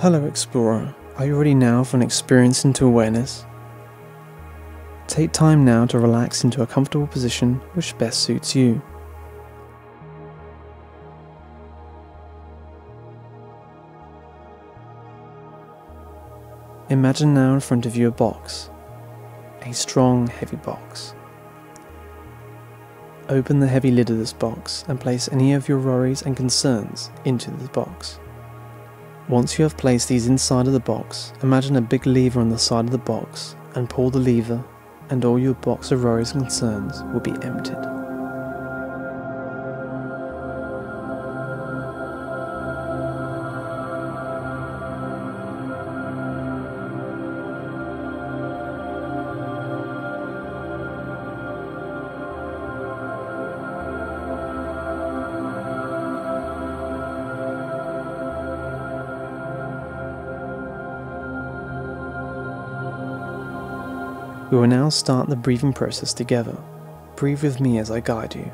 Hello, Explorer. Are you ready now for an experience into awareness? Take time now to relax into a comfortable position which best suits you. Imagine now in front of you a box, a strong, heavy box. Open the heavy lid of this box and place any of your worries and concerns into the box. Once you have placed these inside of the box, imagine a big lever on the side of the box and pull the lever, and all your box of worries and concerns will be emptied. Will now start the breathing process together. Breathe with me as I guide you